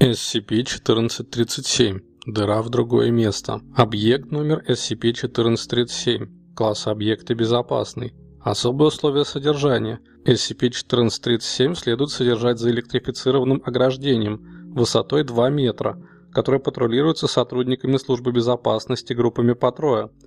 SCP-1437. Дыра в другое место. Объект номер SCP-1437. Класс объекта безопасный. Особые условия содержания. SCP-1437 следует содержать за электрифицированным ограждением высотой 2 метра, которое патрулируется сотрудниками службы безопасности группами по трое –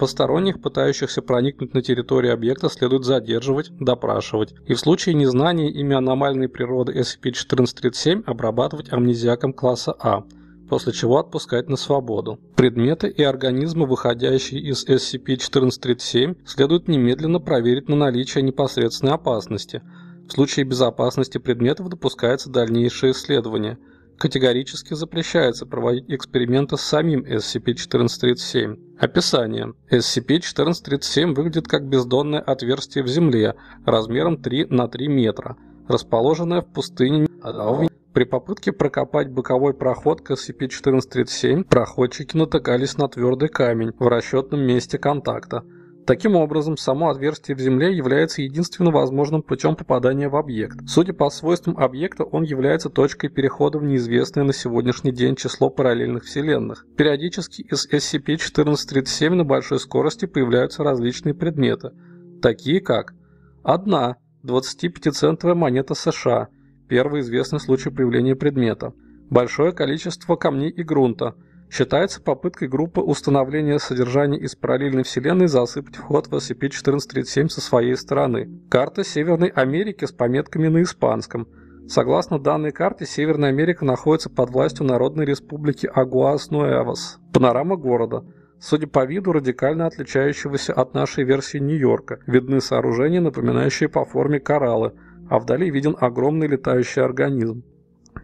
Посторонних, пытающихся проникнуть на территорию объекта, следует задерживать, допрашивать и в случае незнания ими аномальной природы SCP-1437 обрабатывать амнезиаком класса А, после чего отпускать на свободу. Предметы и организмы, выходящие из SCP-1437, следует немедленно проверить на наличие непосредственной опасности. В случае безопасности предметов допускается дальнейшее исследование – Категорически запрещается проводить эксперименты с самим SCP-1437. Описание. SCP-1437 выглядит как бездонное отверстие в земле размером 3 на 3 метра, расположенное в пустыне при попытке прокопать боковой проход к SCP-1437 проходчики натыкались на твердый камень в расчетном месте контакта – Таким образом, само отверстие в Земле является единственным возможным путем попадания в объект. Судя по свойствам объекта, он является точкой перехода в неизвестное на сегодняшний день число параллельных вселенных. Периодически из SCP-1437 на большой скорости появляются различные предметы, такие как одна 25-центовая монета США, первый известный случай появления предмета, большое количество камней и грунта – считается попыткой группы установления содержания из параллельной вселенной засыпать вход в SCP-1437 со своей стороны. Карта Северной Америки с пометками на испанском. Согласно данной карте, Северная Америка находится под властью Народной Республики Агуас-Нуэвас. Панорама города. Судя по виду, радикально отличающегося от нашей версии Нью-Йорка, видны сооружения, напоминающие по форме кораллы, а вдали виден огромный летающий организм.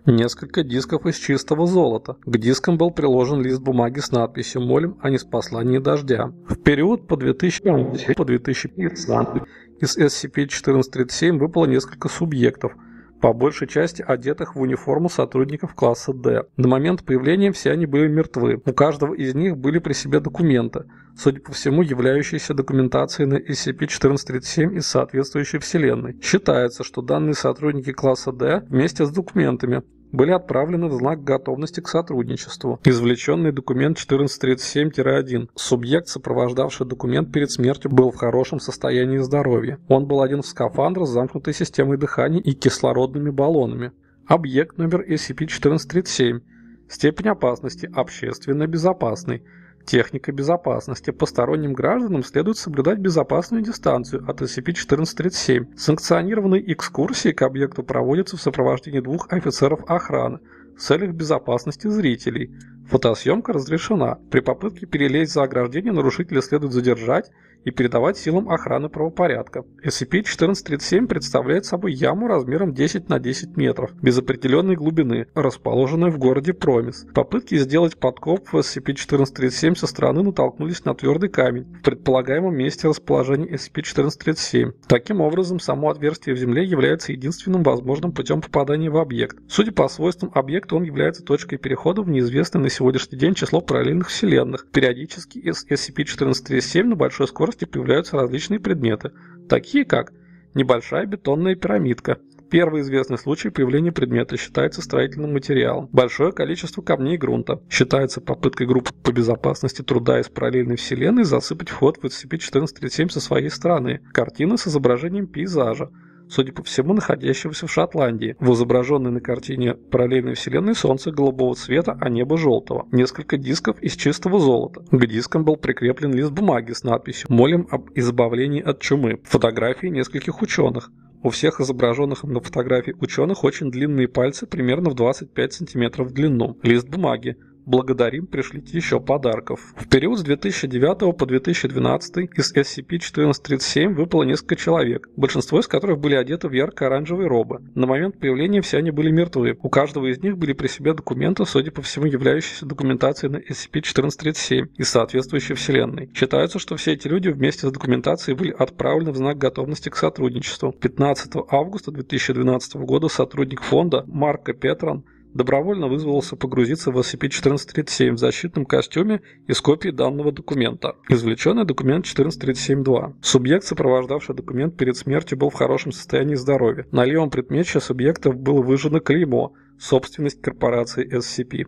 Несколько дисков из чистого золота. К дискам был приложен лист бумаги с надписью «Молим о неспослании дождя». В период по 2000 по 2015 из SCP-1437 выпало несколько субъектов, по большей части одетых в униформу сотрудников класса D. На момент появления все они были мертвы. У каждого из них были при себе документы, судя по всему являющиеся документацией на SCP-1437 из соответствующей вселенной. Считается, что данные сотрудники класса D вместе с документами были отправлены в знак готовности к сотрудничеству. Извлеченный документ 1437-1. Субъект, сопровождавший документ перед смертью, был в хорошем состоянии здоровья. Он был один в скафандр с замкнутой системой дыхания и кислородными баллонами. Объект номер SCP-1437. Степень опасности общественно безопасный. Техника безопасности. Посторонним гражданам следует соблюдать безопасную дистанцию от SCP-1437. Санкционированные экскурсии к объекту проводятся в сопровождении двух офицеров охраны в целях безопасности зрителей. Фотосъемка разрешена. При попытке перелезть за ограждение нарушителя следует задержать и передавать силам охраны правопорядка. SCP-1437 представляет собой яму размером 10 на 10 метров, без определенной глубины, расположенную в городе Промис. Попытки сделать подкоп в SCP-1437 со стороны натолкнулись на твердый камень в предполагаемом месте расположения SCP-1437. Таким образом, само отверстие в земле является единственным возможным путем попадания в объект. Судя по свойствам объекта, он является точкой перехода в неизвестное на сегодняшний день число параллельных вселенных. Периодически из SCP-1437 на большой скорости поверхности появляются различные предметы, такие как небольшая бетонная пирамидка. Первый известный случай появления предмета считается строительным материалом. Большое количество камней и грунта считается попыткой группы по безопасности труда из параллельной вселенной засыпать вход в SCP-1437 со своей стороны. Картина с изображением пейзажа судя по всему, находящегося в Шотландии. В изображенной на картине параллельной вселенной солнце голубого цвета, а небо желтого. Несколько дисков из чистого золота. К дискам был прикреплен лист бумаги с надписью «Молим об избавлении от чумы». Фотографии нескольких ученых. У всех изображенных на фотографии ученых очень длинные пальцы, примерно в 25 сантиметров в длину. Лист бумаги. Благодарим, пришлите еще подарков. В период с 2009 по 2012 из SCP-1437 выпало несколько человек, большинство из которых были одеты в ярко-оранжевые робы. На момент появления все они были мертвы. У каждого из них были при себе документы, судя по всему, являющиеся документацией на SCP-1437 из соответствующей вселенной. Считается, что все эти люди вместе с документацией были отправлены в знак готовности к сотрудничеству. 15 августа 2012 года сотрудник фонда Марко Петрон добровольно вызвался погрузиться в SCP-1437 в защитном костюме из копии данного документа. Извлеченный документ 1437-2. Субъект, сопровождавший документ перед смертью, был в хорошем состоянии здоровья. На левом предмечье субъекта было выжжено клеймо, собственность корпорации SCP.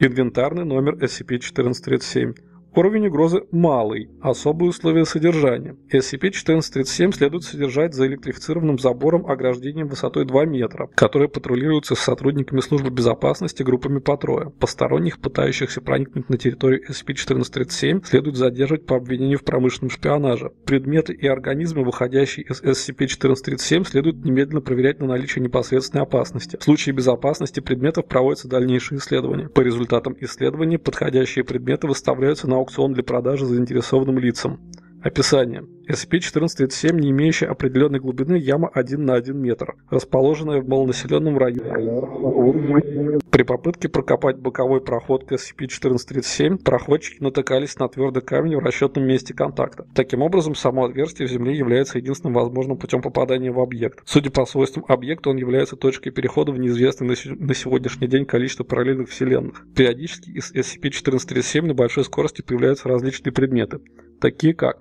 Инвентарный номер SCP-1437. Уровень угрозы малый, особые условия содержания. SCP-1437 следует содержать за электрифицированным забором ограждением высотой 2 метра, которое патрулируется с сотрудниками службы безопасности группами по трое. Посторонних, пытающихся проникнуть на территорию SCP-1437, следует задерживать по обвинению в промышленном шпионаже. Предметы и организмы, выходящие из SCP-1437, следует немедленно проверять на наличие непосредственной опасности. В случае безопасности предметов проводятся дальнейшие исследования. По результатам исследований подходящие предметы выставляются на аукцион для продажи заинтересованным лицам. Описание. SCP-1437, не имеющая определенной глубины, яма 1 на 1 метр, расположенная в малонаселенном районе. При попытке прокопать боковой проход к SCP-1437, проходчики натыкались на твердый камень в расчетном месте контакта. Таким образом, само отверстие в Земле является единственным возможным путем попадания в объект. Судя по свойствам объекта, он является точкой перехода в неизвестное на сегодняшний день количество параллельных вселенных. Периодически из SCP-1437 на большой скорости появляются различные предметы, такие как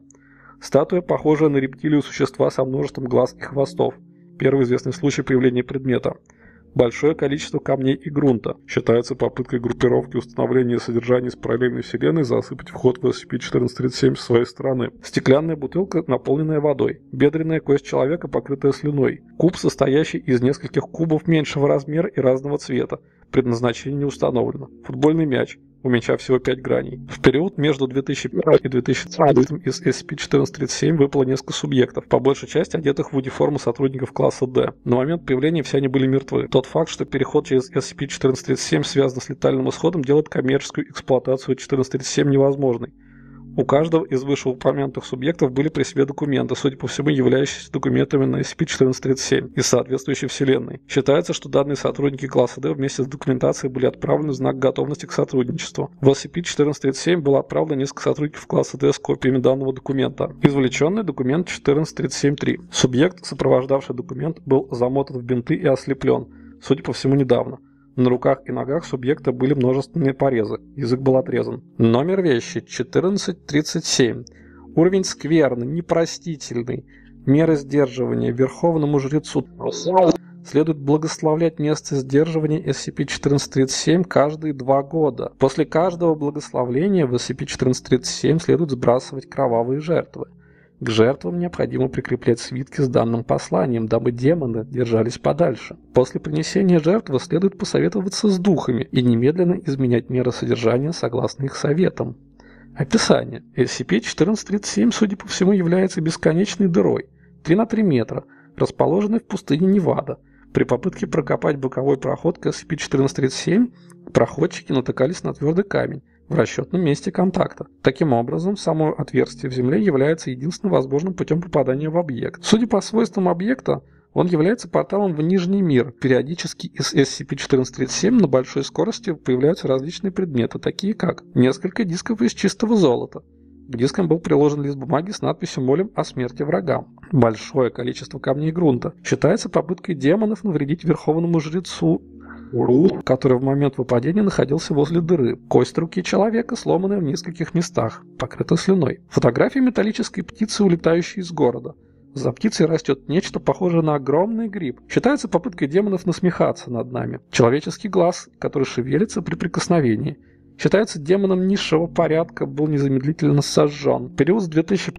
Статуя, похожая на рептилию существа со множеством глаз и хвостов. Первый известный случай появления предмета. Большое количество камней и грунта. Считается попыткой группировки установления содержания с параллельной вселенной засыпать вход в SCP-1437 с своей стороны. Стеклянная бутылка, наполненная водой. Бедренная кость человека, покрытая слюной. Куб, состоящий из нескольких кубов меньшего размера и разного цвета. Предназначение не установлено. Футбольный мяч уменьшав всего 5 граней. В период между 2001 и 2013 из SCP-1437 выпало несколько субъектов, по большей части одетых в униформу сотрудников класса D. На момент появления все они были мертвы. Тот факт, что переход через SCP-1437 связан с летальным исходом, делает коммерческую эксплуатацию 1437 невозможной. У каждого из вышеупомянутых субъектов были при себе документы, судя по всему, являющиеся документами на SCP-1437 из соответствующей вселенной. Считается, что данные сотрудники класса D вместе с документацией были отправлены в знак готовности к сотрудничеству. В SCP-1437 было отправлено несколько сотрудников класса D с копиями данного документа. Извлеченный документ 1437-3. Субъект, сопровождавший документ, был замотан в бинты и ослеплен, судя по всему, недавно. На руках и ногах субъекта были множественные порезы, язык был отрезан. Номер вещи 1437. Уровень скверный, непростительный. Меры сдерживания верховному жрецу следует благословлять место сдерживания SCP-1437 каждые два года. После каждого благословления в SCP-1437 следует сбрасывать кровавые жертвы. К жертвам необходимо прикреплять свитки с данным посланием, дабы демоны держались подальше. После принесения жертвы следует посоветоваться с духами и немедленно изменять меры содержания согласно их советам. Описание. SCP-1437, судя по всему, является бесконечной дырой 3 на 3 метра, расположенной в пустыне Невада. При попытке прокопать боковой проход к SCP-1437 проходчики натыкались на твердый камень, в расчетном месте контакта. Таким образом, само отверстие в Земле является единственным возможным путем попадания в объект. Судя по свойствам объекта, он является порталом в Нижний мир. Периодически из SCP-1437 на большой скорости появляются различные предметы, такие как несколько дисков из чистого золота. К дискам был приложен лист бумаги с надписью «Молим о смерти врагам». Большое количество камней грунта. Считается попыткой демонов навредить верховному жрецу который в момент выпадения находился возле дыры. Кость руки человека, сломанная в нескольких местах, покрыта слюной. Фотография металлической птицы, улетающей из города. За птицей растет нечто похожее на огромный гриб. Считается попыткой демонов насмехаться над нами. Человеческий глаз, который шевелится при прикосновении – Считается демоном низшего порядка, был незамедлительно сожжен. Период с 2000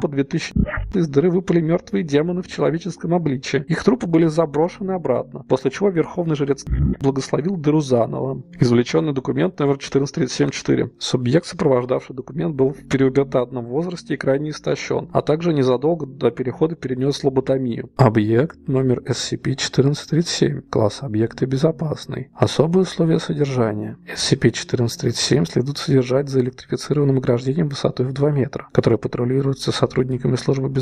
по 2000 из дыры выпали мертвые демоны в человеческом обличье. Их трупы были заброшены обратно, после чего верховный жрец благословил дыру заново. Извлеченный документ номер 14374. Субъект, сопровождавший документ, был в периобетатном возрасте и крайне истощен, а также незадолго до перехода перенес лоботомию. Объект номер SCP-1437. Класс объекта безопасный. Особые условия содержания. SCP-1437 37 следует содержать за электрифицированным ограждением высотой в 2 метра, которое патрулируется сотрудниками службы безопасности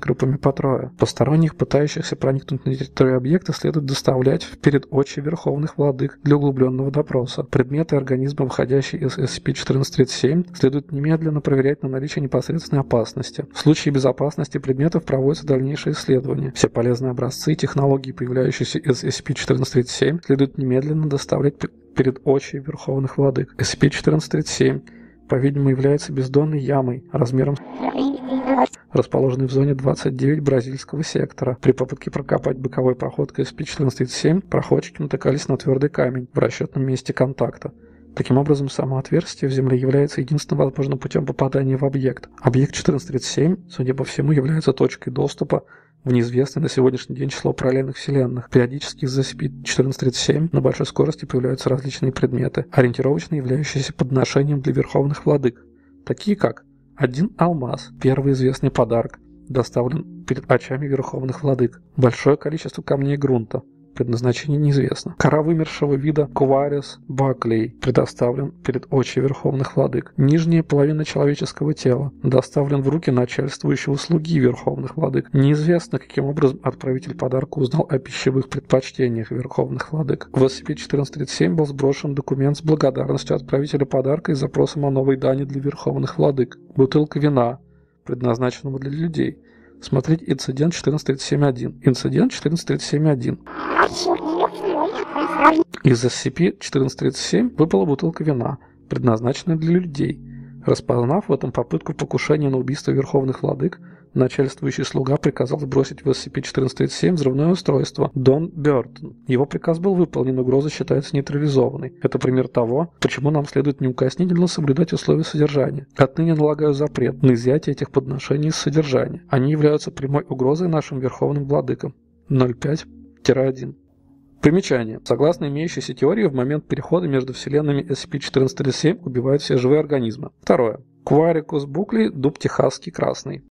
группами по трое. Посторонних, пытающихся проникнуть на территорию объекта, следует доставлять перед очи верховных владык для углубленного допроса. Предметы организма, выходящие из SCP-1437, следует немедленно проверять на наличие непосредственной опасности. В случае безопасности предметов проводятся дальнейшие исследования. Все полезные образцы и технологии, появляющиеся из SCP-1437, следует немедленно доставлять перед очи верховных владык. SCP-1437, по-видимому, является бездонной ямой размером расположенный в зоне 29 бразильского сектора. При попытке прокопать боковой проход к SCP-1437 проходчики натыкались на твердый камень в расчетном месте контакта. Таким образом, само отверстие в Земле является единственным возможным путем попадания в объект. Объект 1437, судя по всему, является точкой доступа в неизвестное на сегодняшний день число параллельных вселенных. Периодически из SCP-1437 на большой скорости появляются различные предметы, ориентировочно являющиеся подношением для верховных владык, такие как один алмаз, первый известный подарок, доставлен перед очами верховных владык, большое количество камней грунта, предназначение неизвестно. Кора вымершего вида Кварис Баклей предоставлен перед очи верховных владык. Нижняя половина человеческого тела доставлен в руки начальствующего слуги верховных владык. Неизвестно, каким образом отправитель подарка узнал о пищевых предпочтениях верховных владык. В SCP-1437 был сброшен документ с благодарностью отправителя подарка и запросом о новой дани для верховных владык. Бутылка вина, предназначенного для людей – Смотреть инцидент 1437.1. Инцидент 1437.1. Из SCP-1437 выпала бутылка вина, предназначенная для людей. Распознав в этом попытку покушения на убийство верховных владык, начальствующий слуга приказал сбросить в SCP-1437 взрывное устройство Дон Бёртон. Его приказ был выполнен, угроза считается нейтрализованной. Это пример того, почему нам следует неукоснительно соблюдать условия содержания. Отныне налагаю запрет на изъятие этих подношений из содержания. Они являются прямой угрозой нашим верховным владыкам. 05-1 Примечание. Согласно имеющейся теории, в момент перехода между вселенными SCP-1437 убивают все живые организмы. Второе. Кварикус буклей, дуб техасский красный.